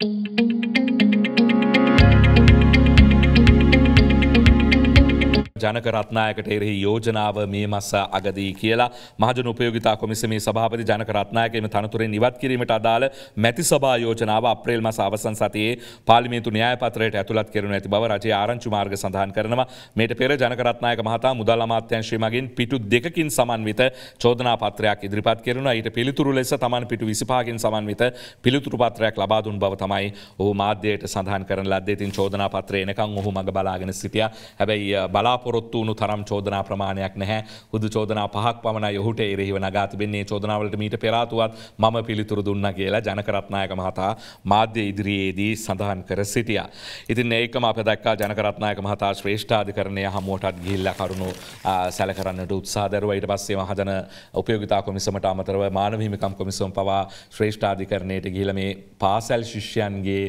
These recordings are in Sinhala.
Thank you. ජනක රත්නායකට එරෙහි යෝජනාව මේ මස්ස අගදී කියලා. මහජන උපයෝගතා කොමිසමේ සභාපති ජනක රත්නායකම තනතුරෙන් ඉවත් කිරීමට අදාළ මැති සභා යෝජනාව අප්‍රේල් මස අවසන් සතියේ පාලිමේතු න්‍යායපත්‍රයට ඇතුළත් කරනු ඇති බව රජයේ ආරංචි මාර්ග සඳහන් කරනවා. මේට පෙර ජනක රත්නායක මහතා මුදල් අමාත්‍යංශය මගින් පිටු දෙකකින් සමන්විත චෝදනා පත්‍රයක් ඉදිරිපත් කරන ඊට පිළිතුරු ලෙස තමන් පිටු විසිපාගෙන් සමන්විත පිළිතුරු පත්‍රයක් ලබා දුන් බව තමයි ඔහු මාධ්‍යයට සඳහන් කරන ලද්දේ. තින් චෝදනා පත්‍රය එනකන් ඔහු මඟ බලාගෙන සිටියා. හැබැයි බලාපොරොත්තු බලාපොරොත්තු වුණු තරම් චෝදනා ප්‍රමාණයක් නැහැ. හුදු චෝදනා පහක් පමණ යොහුට එරෙහිව නගාතිබෙන්නේ චෝදනාවලට මීට පෙරාතුවත් මම පිළිතුරු දුන්න කියලා ජනකරත්නායක මහතා මාධ්‍ය ඉදිරියේදී සඳහන් කර සිටිය. ඉතින් ඒකම අප දක්කා ජනකරත්නායක මහතා ශ්‍රේෂ්ඨාධිකරණය හමුවටත් ගිල්ල කරුණු සැල කරන්නට උත්සාදරව ඊට පස්සේ මහජන උපයෝගතා කොමිසමට අමතරව මානවහිමිකම් කොමිසම් පවා ශ්‍රේෂ්ඨාධිකරණයට ගිල මේ පාසැල් ශිෂ්‍යයන්ගේ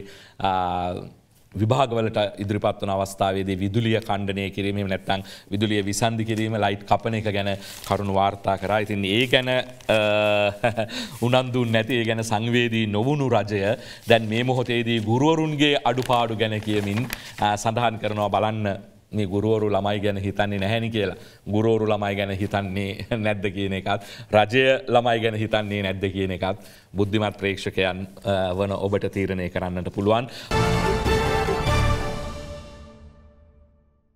විභාගවලට ඉදිරිපත් වන අවස්ථාවේදී විදුලිය කණ්ඩනය කිරීම නැත්තං විදුලිය විසන්ධි කිරීම ලයිට් කපන එක ගැන කරුණු වාර්තා කරා ඉතින් ඒ ගැන උනන්දුන් නැති ඒ ගැන සංවේදී නොවුණු රජය දැන් මේ මොහොතේදී ගුරුවරුන්ගේ අඩුපාඩු ගැන කියමින් සඳහන් කරනවා බලන්න මේ ගුරුවරු ළමයි ගැන හිතන්නේ නැහැනි කියලා ගුරුවරු ළමයි ගැන හිතන්නේ නැද්ද කියන එකත් රජය ළමයි ගැන හිතන්නේ නැද්ද කියන එකත් බුද්ධිමත් ප්‍රේක්ෂකයන් වන ඔබට තීරණය කරන්නට පුළුවන්.